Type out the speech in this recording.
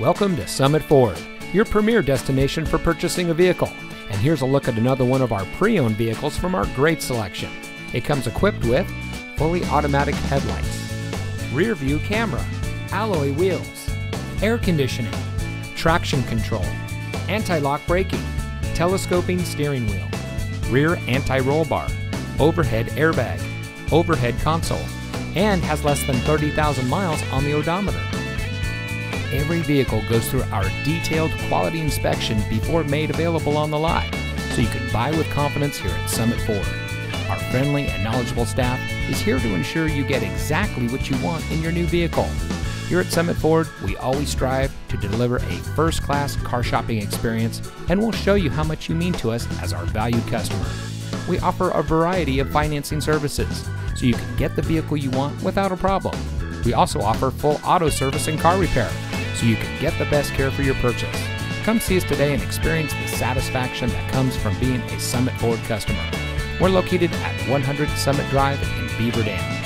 Welcome to Summit Ford, your premier destination for purchasing a vehicle. And here's a look at another one of our pre owned vehicles from our great selection. It comes equipped with fully automatic headlights, rear view camera, alloy wheels, air conditioning, traction control, anti lock braking, telescoping steering wheel, rear anti roll bar, overhead airbag, overhead console, and has less than 30,000 miles on the odometer. Every vehicle goes through our detailed quality inspection before made available on the lot, so you can buy with confidence here at Summit Ford. Our friendly and knowledgeable staff is here to ensure you get exactly what you want in your new vehicle. Here at Summit Ford, we always strive to deliver a first class car shopping experience, and we'll show you how much you mean to us as our valued customer. We offer a variety of financing services, so you can get the vehicle you want without a problem. We also offer full auto service and car repair, so you can get the best care for your purchase. Come see us today and experience the satisfaction that comes from being a Summit Ford customer. We're located at 100 Summit Drive in Beaver Dam.